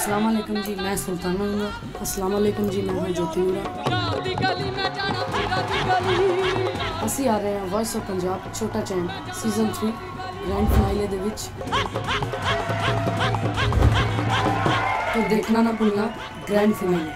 अस्सलाम वालेकुम जी, मैं सुल्तान नूरा अस्सलाम वालेकुम जी, मैं हूँ ज्योति नूरा ਅਸੀਂ ਆ ਰਹੇ ਹਾਂ ਵੌਇਸ ਆਫ ਪੰਜਾਬ ਛੋਟਾ ਚੈਨ ਸੀਜ਼ਨ 3 ਗ੍ਰੈਂਡ ਫਾਈਨਲ ਦੇ ਵਿੱਚ तो देखना ना भूलना ग्रैंड फिनाले